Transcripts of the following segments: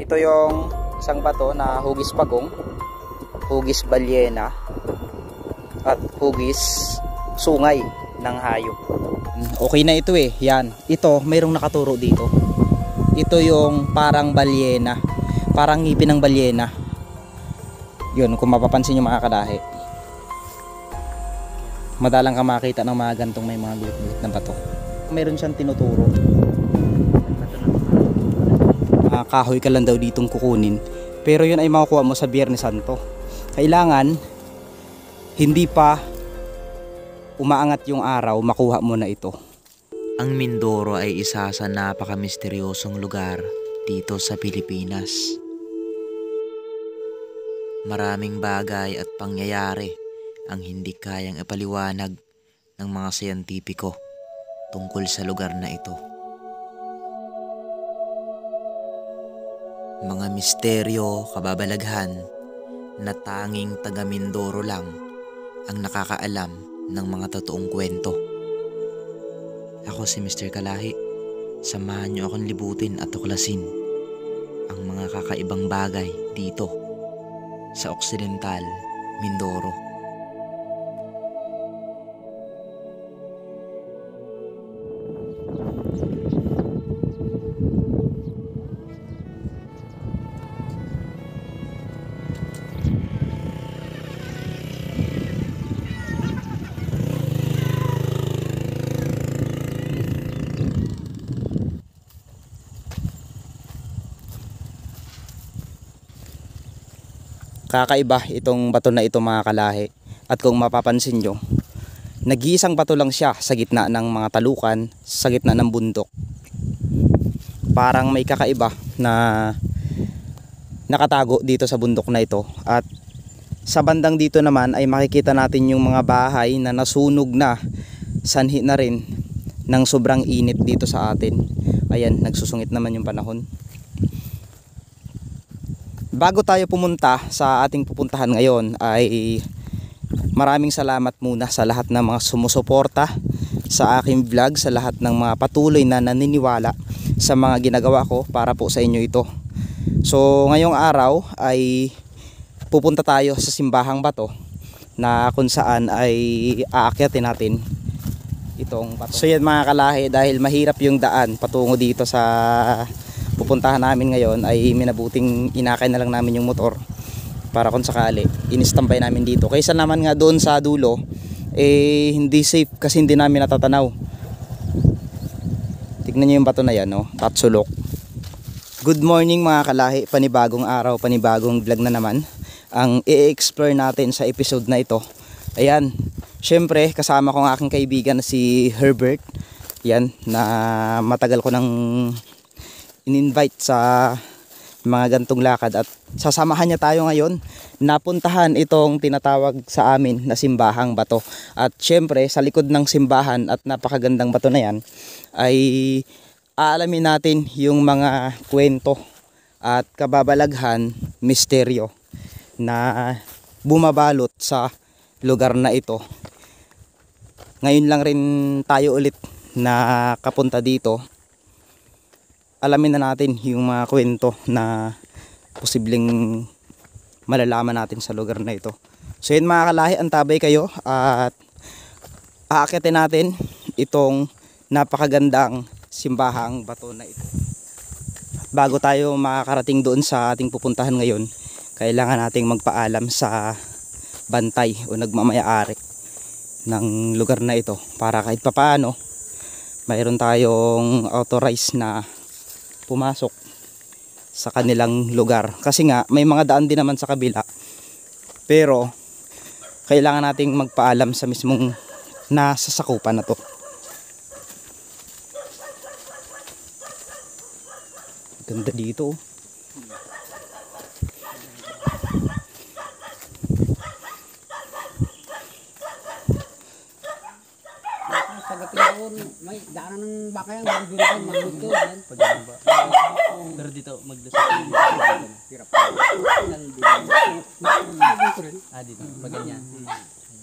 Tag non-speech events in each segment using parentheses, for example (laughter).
Ito yung isang bato na hugis pagong, hugis balyena, at hugis sungay ng hayop. Okay na ito eh. Yan. Ito, mayroong nakaturo dito. Ito yung parang balyena. Parang ngipin ng balyena. Yun, kung mapapansin nyo mga kadahi. Madalang ka makita ng mga gantong may mga gulit-gulit na bato. Meron siyang tinuturo. Ah, kahoy ka lang daw ditong kukunin. Pero yun ay makukuha mo sa Biyernes Santo. Kailangan hindi pa umaangat yung araw, makuha mo na ito. Ang Mindoro ay isa sa napakamisteryosong lugar dito sa Pilipinas. Maraming bagay at pangyayari ang hindi kayang ipaliwanag ng mga siyentipiko tungkol sa lugar na ito. Mga misteryo, kababalaghan na tanging taga Mindoro lang ang nakakaalam ng mga totoong kwento. Ako si Mr. Kalahi. Samahan niyo akong libutin at tuklasin ang mga kakaibang bagay dito sa Occidental Mindoro. Kakaiba itong bato na ito mga kalahi. At kung mapapansin nyo, nag-iisang bato lang siya sa gitna ng mga talukan, sa gitna ng bundok. Parang may kakaiba na nakatago dito sa bundok na ito. At sa bandang dito naman ay makikita natin yung mga bahay na nasunog na sanhi na rin ng sobrang init dito sa atin. Ayan, nagsusungit naman yung panahon bago tayo pumunta sa ating pupuntahan ngayon ay maraming salamat muna sa lahat ng mga sumusuporta sa aking vlog, sa lahat ng mga patuloy na naniniwala sa mga ginagawa ko para po sa inyo ito. So ngayong araw ay pupunta tayo sa simbahang bato na kung saan ay aakyatin natin itong bato. So yan mga kalahi dahil mahirap yung daan patungo dito sa pupuntahan namin ngayon ay minabuting inakay na lang namin yung motor para kung sakali inistampay namin dito. Kaysa naman nga doon sa dulo eh hindi safe kasi hindi namin natatanaw. Tignan nyo yung bato na yan no? tatsulok. Good morning mga kalahi. Panibagong araw panibagong vlog na naman ang i-explore natin sa episode na ito. Ayan syempre kasama ko ang aking kaibigan na si Herbert. Yan na matagal ko nang in-invite sa mga gantong lakad at sasamahan niya tayo ngayon. Napuntahan itong tinatawag sa amin na simbahang bato. At syempre sa likod ng simbahan at napakagandang bato na yan ay aalamin natin yung mga kwento at kababalaghan misteryo na bumabalot sa lugar na ito. Ngayon lang rin tayo ulit na kapunta dito alamin na natin yung mga kwento na posibleng malalaman natin sa lugar na ito. So yun mga kalahi, antabay kayo at aakitin natin itong napakagandang simbahang bato na ito. Bago tayo makakarating doon sa ating pupuntahan ngayon, kailangan nating magpaalam sa bantay o nagmamayari ng lugar na ito para kahit papaano mayroon tayong authorized na pumasok sa kanilang lugar. Kasi nga may mga daan din naman sa kabila. Pero kailangan nating magpaalam sa mismong nasa sakupan na to. Ganda dito oh. Pagkakilahon, may daanan ng baka yan, magdurukan, magduto, yan. Pero dito, magdasal. Hirap. Magduto rin. Ah, dito. Pag ganyan.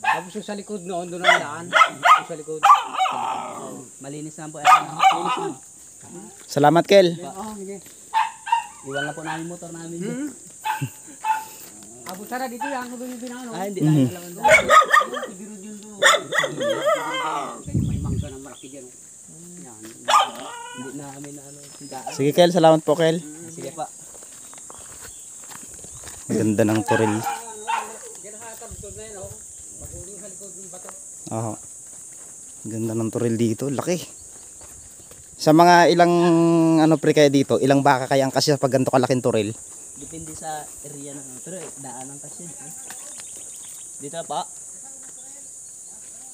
Tapos yung sa likod noon, doon ang daan. Yung sa likod. Malinis na po. Salamat Kel Oo, sige. Iwan na po namin motor namin. Hmm? Abo sana dito yan, kung yung binano. Ah, hindi. Mhm. Siguro yun doon. Kaya may mangga na malaki dyan. Hindi namin na ano. Sige Kel, salamat po Kel. Sige pa. Ganda ng turil. Na yan, oh. Oo. Ganda ng turil dito, laki. Sa mga ilang ano pre kaya dito, ilang baka kaya ang kasi pag ganito kalaking turil? Depende sa area ng ano. Pero eh, daanan kasi. Eh. Dito na pa.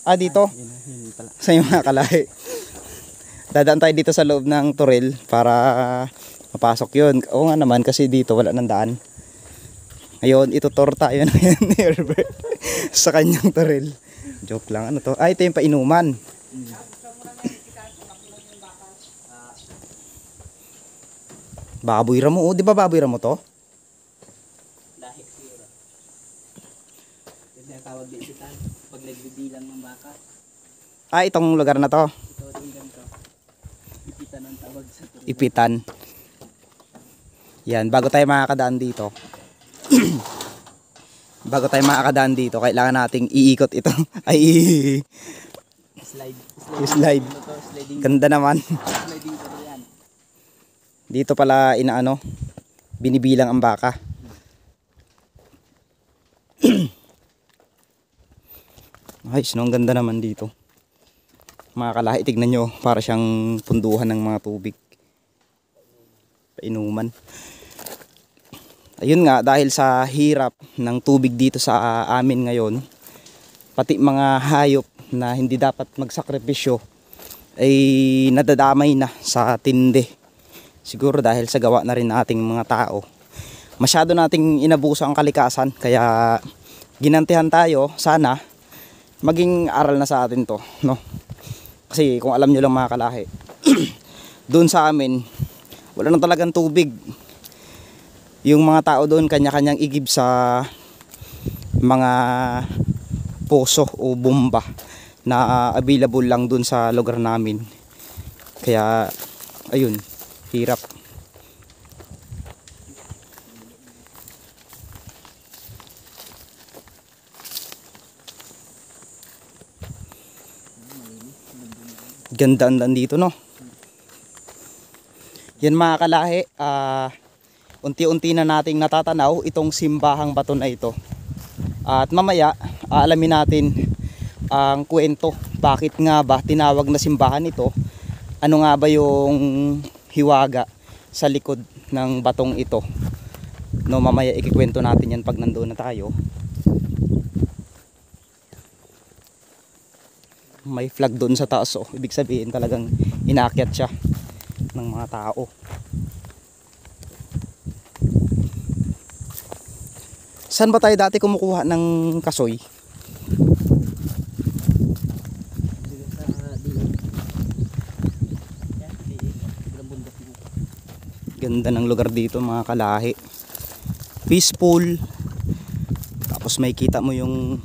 Ah, dito? Yun, yun pala. sa mga kalahi. Dadaan tayo dito sa loob ng turil para mapasok yun. Oo nga naman kasi dito wala nang daan. Ngayon, itutor tayo na yan ni Herbert sa kanyang turil. Joke lang. Ano to? Ah, ito yung painuman. Baboy ramo. Oh, di ba baboy ramo to? Lahi siguro. Kasi ang tawag din si Tan. Pag nagbibilang ng baka. Ah, itong lugar na to. Ito yung ganito. Ipitan ang tawag sa tuloy. Ipitan. Yan, bago tayo makakadaan dito. (clears throat) bago tayo makakadaan dito, kailangan nating iikot ito. (laughs) Ay, Slide. slide. Ano? Sliding. Ganda naman. (laughs) Dito pala inaano, binibilang ang baka. (clears throat) Ayos, no? Ang ganda naman dito. Mga kalahi, tignan nyo, para siyang punduhan ng mga tubig. Painuman. Ayun nga, dahil sa hirap ng tubig dito sa amin ngayon, pati mga hayop na hindi dapat magsakripisyo ay nadadamay na sa tindi. Siguro dahil sa gawa na rin nating mga tao. Masyado nating inabuso ang kalikasan kaya ginantihan tayo sana maging aral na sa atin to, no? Kasi kung alam nyo lang mga kalahi, (clears throat) doon sa amin, wala na talagang tubig. Yung mga tao doon kanya-kanyang igib sa mga poso o bomba na available lang doon sa lugar namin. Kaya ayun, hirap. Ganda ang dito no. Yan mga kalahi, ah unti-unti na nating natatanaw itong simbahang bato na ito. At mamaya, aalamin natin ang kwento. Bakit nga ba tinawag na simbahan ito? Ano nga ba yung hiwaga sa likod ng batong ito? No, mamaya ikikwento natin yan pag nandoon na tayo. May flag doon sa taas oh. Ibig sabihin talagang inaakyat siya ng mga tao. Saan ba tayo dati kumukuha ng kasoy? Ganda ng lugar dito mga kalahi. Peaceful. Tapos may kita mo yung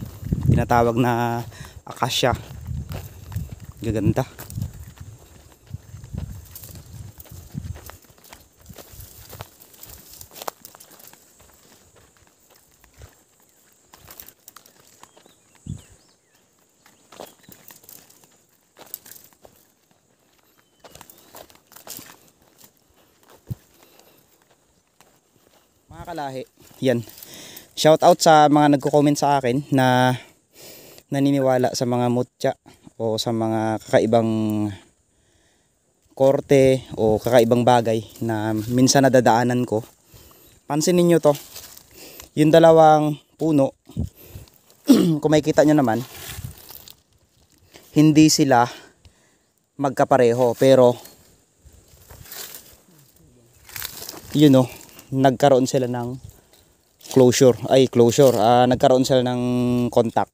tinatawag na akasya. Gaganda. Mga kalahi, yan. Shout out sa mga nagko-comment sa akin na naniniwala sa mga mutya o sa mga kakaibang korte o kakaibang bagay na minsan nadadaanan ko. Pansinin nyo to. Yung dalawang puno, (clears throat) kung makikita nyo naman, hindi sila magkapareho pero yun o, nagkaroon sila ng closure, ay closure, ah, nagkaroon sila ng contact.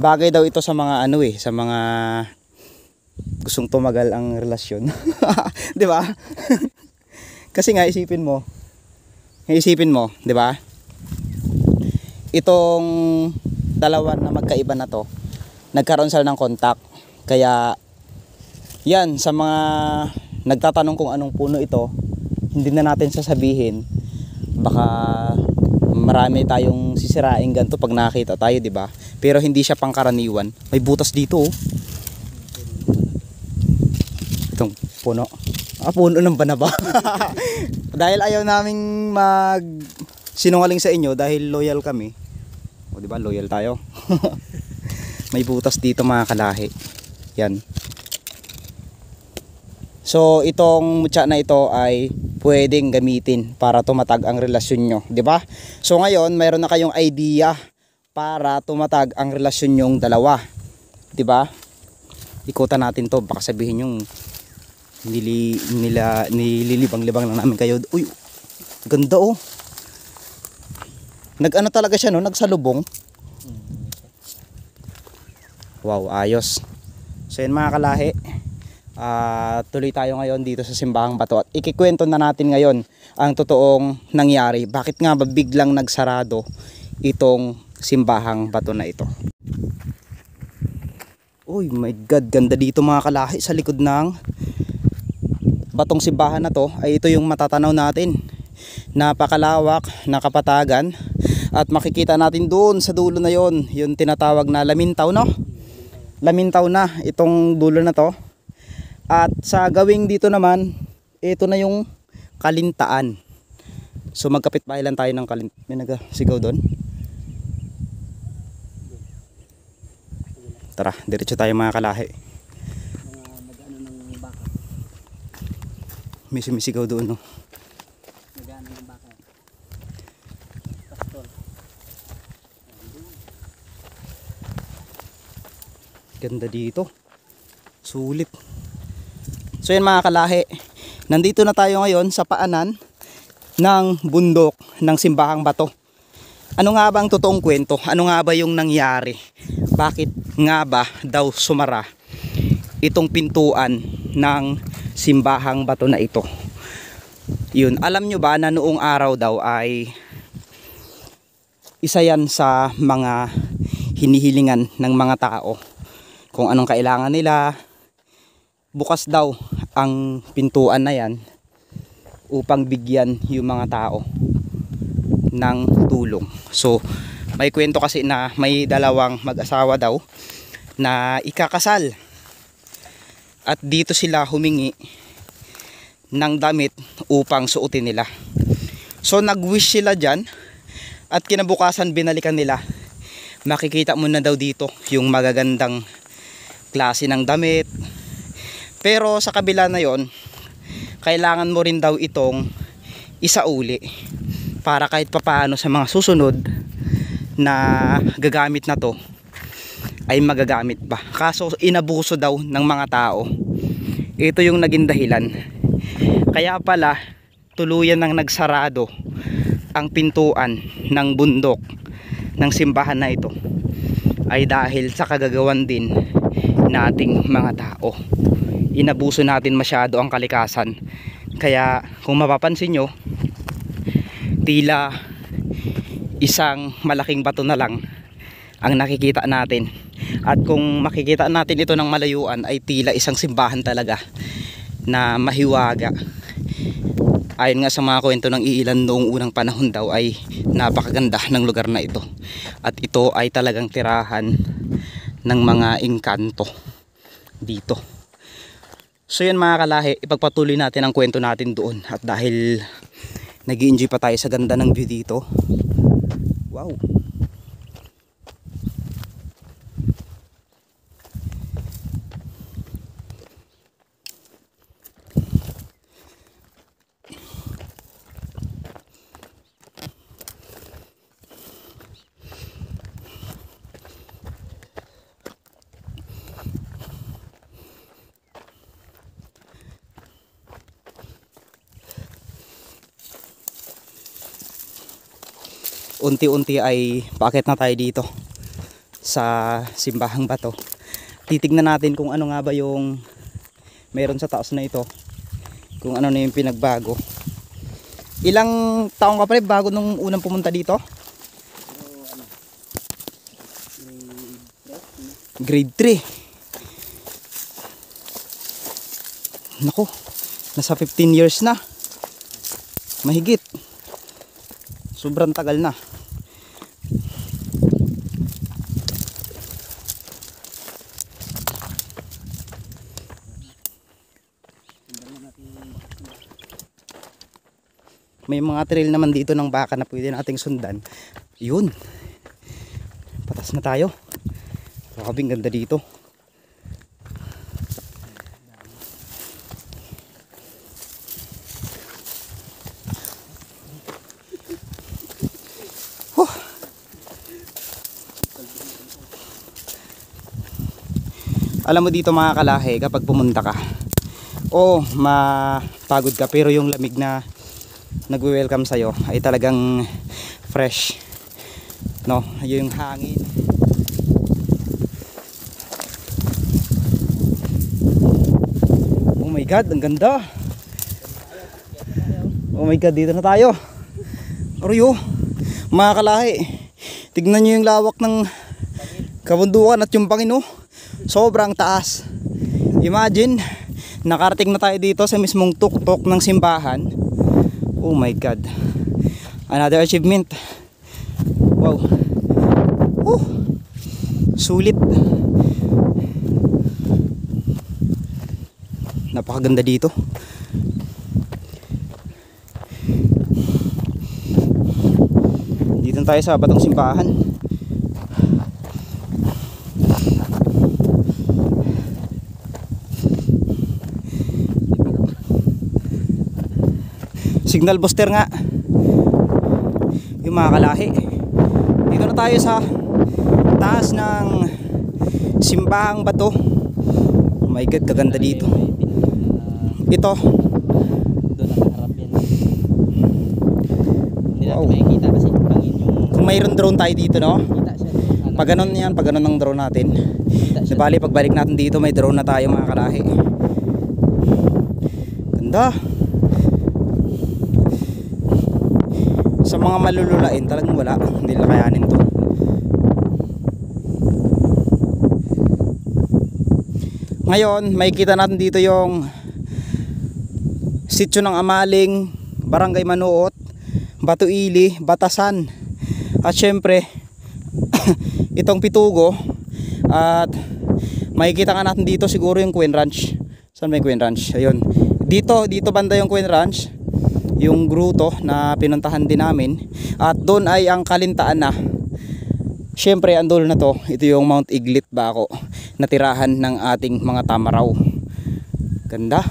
Bagay daw ito sa mga ano eh, sa mga gustong tumagal ang relasyon. (laughs) 'Di ba? (laughs) Kasi nga isipin mo, isipin mo, 'di ba? Itong dalawa na magkaiba na to, nagkaroon sila ng contact. Kaya yan sa mga nagtatanong kung anong puno ito, hindi na natin sasabihin baka marami tayong sisiraing ganito pag nakita tayo, di ba? Pero hindi siya pangkaraniwan. May butas dito, oh. Itong puno. Ah, puno ng banaba. (laughs) dahil ayaw naming mag sinungaling sa inyo dahil loyal kami. O, di ba? Loyal tayo. (laughs) May butas dito mga kalahi. Yan. So, itong mutya na ito ay pwedeng gamitin para tumatag ang relasyon nyo. di ba? So, ngayon, mayroon na kayong idea para tumatag ang relasyon nyong dalawa. di ba? Ikutan natin to. Baka sabihin yung nili, nila, nililibang-libang lang namin kayo. Uy, ganda oh. Nag-ano talaga siya no? Nagsalubong. Wow, ayos. So yun mga kalahi. Ah, tuloy tayo ngayon dito sa Simbahang Bato at ikikwento na natin ngayon ang totoong nangyari. Bakit nga ba biglang nagsarado itong Simbahang Bato na ito? Uy, my God, ganda dito mga kalahi sa likod ng batong simbahan na to ay ito yung matatanaw natin. Napakalawak, nakapatagan at makikita natin doon sa dulo na yon yung tinatawag na lamintaw no? Lamintaw na itong dulo na to. At sa gawing dito naman, ito na yung kalintaan. So magkapit bahay lang tayo ng kalint. May nagasigaw doon. Tara, diretso tayo mga kalahi. May sumisigaw doon no. Ganda dito. Sulit. So yan mga kalahi. Nandito na tayo ngayon sa paanan ng bundok ng Simbahang Bato. Ano nga ba ang totoong kwento? Ano nga ba yung nangyari? Bakit nga ba daw sumara itong pintuan ng Simbahang Bato na ito? Yun, alam nyo ba na noong araw daw ay isa yan sa mga hinihilingan ng mga tao kung anong kailangan nila bukas daw ang pintuan na yan upang bigyan yung mga tao ng tulong. So may kwento kasi na may dalawang mag-asawa daw na ikakasal. At dito sila humingi ng damit upang suotin nila. So nag-wish sila dyan at kinabukasan binalikan nila. Makikita mo na daw dito yung magagandang klase ng damit pero sa kabila na yon kailangan mo rin daw itong isauli para kahit papaano sa mga susunod na gagamit na to ay magagamit pa kaso inabuso daw ng mga tao. Ito yung naging dahilan. Kaya pala tuluyan ng nagsarado ang pintuan ng bundok ng simbahan na ito ay dahil sa kagagawan din nating mga tao inabuso natin masyado ang kalikasan. Kaya kung mapapansin nyo tila isang malaking bato na lang ang nakikita natin. At kung makikita natin ito ng malayuan ay tila isang simbahan talaga na mahiwaga. Ayon nga sa mga kwento ng iilan noong unang panahon daw ay napakaganda ng lugar na ito. At ito ay talagang tirahan ng mga engkanto dito so yan mga kalahi ipagpatuloy natin ang kwento natin doon. At dahil nag enjoy pa tayo sa ganda ng view dito. Wow unti-unti ay paakit na tayo dito sa simbahang bato. Titignan natin kung ano nga ba yung meron sa taas na ito. Kung ano na yung pinagbago. Ilang taong ka pa rin bago nung unang pumunta dito? Grade 3 nako nasa 15 years na. Mahigit. Sobrang tagal na. May mga trail naman dito ng baka na pwede nating sundan. Yun. Patas na tayo. Grabe, ang ganda dito. Alam mo dito mga kalahi kapag pumunta ka. Oh, mapagod ka pero yung lamig na nagwe-welcome sa'yo ay talagang fresh. No, yung hangin. Oh my god, ang ganda. Oh my god, dito na tayo. Oryo, mga kalahi. Tignan nyo yung lawak ng kabundukan at yung pangino. Sobrang taas. Imagine, nakarating na tayo dito sa mismong tuktok ng simbahan. Oh my god. Another achievement. Wow. Oh. Sulit. Napakaganda dito. Dito tayo sa batong simbahan. Signal booster nga. Yung mga kalahi. Dito na tayo sa taas ng simbahang bato. Oh my god, kaganda dito. Ito, Wow. kung mayroon drone tayo dito, no? Pag ganun yan, pag ganun ang drone natin. kita Di siya. bali, pagbalik natin dito, may drone na tayo mga kalahi. Ganda. Sa mga malululain, talagang wala. Hindi nila kayanin to. Ngayon, makikita natin dito yung sityo ng Amaling, Barangay Manuot, Batuili, Batasan. At syempre, (coughs) itong Pitugo at makikita nga natin dito siguro yung Queen Ranch. Saan may Queen Ranch? Ayun. Dito, dito banda yung Queen Ranch. Yung gruto na pinuntahan din namin. At doon ay ang kalintaan na. Siyempre, ang na to, ito yung Mount Iglit Bako na tirahan ng ating mga tamaraw. Ganda.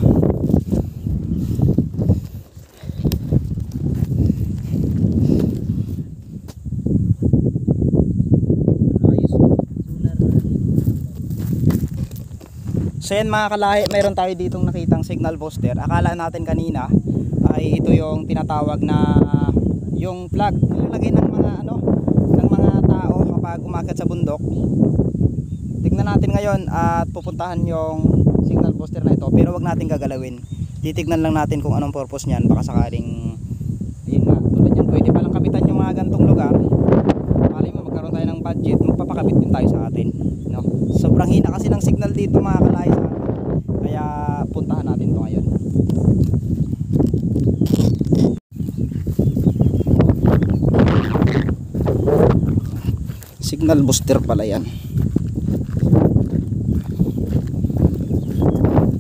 So yan mga kalahi, mayroon tayo ditong nakitang signal poster. Akala natin kanina ay ito yung tinatawag na yung flag. Nilalagay ng mga ano, ng mga tao kapag umakyat sa bundok. Tignan natin ngayon at pupuntahan yung signal poster na ito pero wag natin gagalawin. Titignan lang natin kung anong purpose niyan baka sakaling yun nga, tulad yan, pwede palang kapitan yung mga gantong lugar. Malay mo magkaroon tayo ng budget, magpapakabit din tayo sa atin. No? Sobrang hina kasi ng signal dito mga kalay sa atin. Kaya puntahan natin to ngayon. Signal booster pala yan.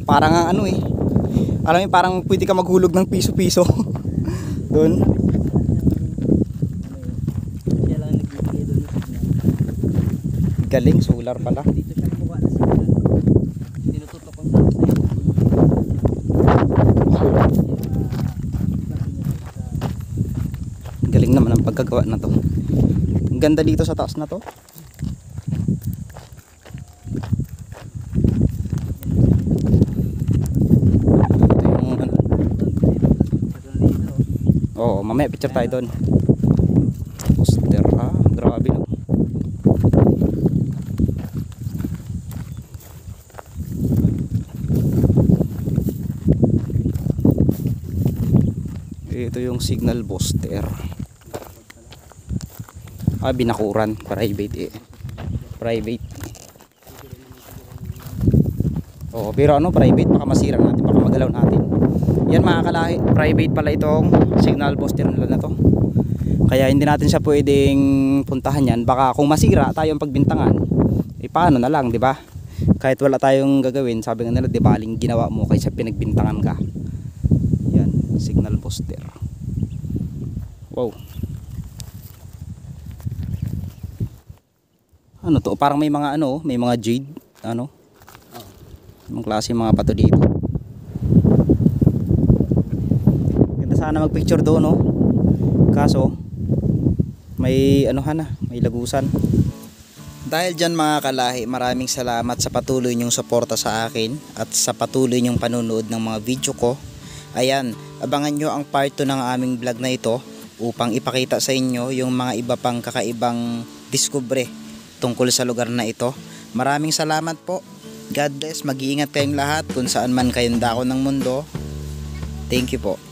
Parang ang ano eh. Alam mo parang pwede ka maghulog ng lang (laughs) nagbibigay doon. Galing, solar pala. Dito siya Galing naman ang pagkagawa na to. Ganda dito sa taas na to. Oo, mamaya picture tayo doon. Poster ah, grabe no. Ito yung signal booster. Ah, binakuran. Private eh. Private. Oo, pero ano, private, baka masira natin, baka magalaw natin. Yan mga kalahi, private pala itong signal poster nila na to. Kaya hindi natin siya pwedeng puntahan yan. Baka kung masira tayong pagbintangan, eh paano na lang, di ba? Kahit wala tayong gagawin, sabi nga nila, di baling ginawa mo kaysa pinagbintangan ka. Yan, signal poster. Wow. Ano to? Parang may mga ano, may mga jade, ano? Anong klase mga pato dito? Ganda sana magpicture doon, no? Kaso, may ano na, may lagusan. Dahil dyan mga kalahi, maraming salamat sa patuloy niyong suporta sa akin at sa patuloy niyong panunood ng mga video ko. Ayan, abangan nyo ang part 2 ng aming vlog na ito upang ipakita sa inyo yung mga iba pang kakaibang diskubre tungkol sa lugar na ito. Maraming salamat po. God bless, mag-iingat kayong lahat kung saan man kayong dako ng mundo. Thank you po.